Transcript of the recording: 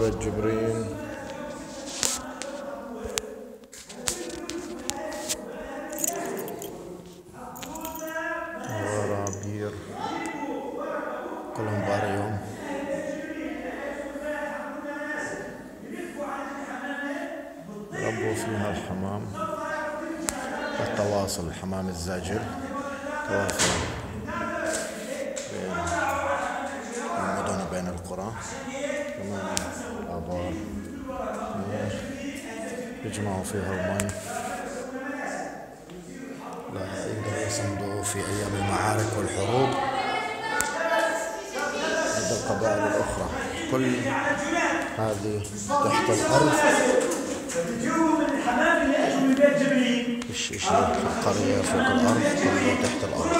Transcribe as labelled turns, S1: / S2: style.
S1: بيت جبرين ورابير كلهم باريوم ربوا فيها الحمام. التواصل الحمام الزاجل تواصل. وبين القرى كمان آبار. نار يجمعوا فيها المي لا يقدروا يصمدوا في أيام المعارك والحروب. ضد القبائل الأخرى. كل هذه تحت الأرض.
S2: بيجوا من الحمام اللي اجوا من بيت جبريل
S1: مش شيء القرية فوق الأرض كله تحت الأرض.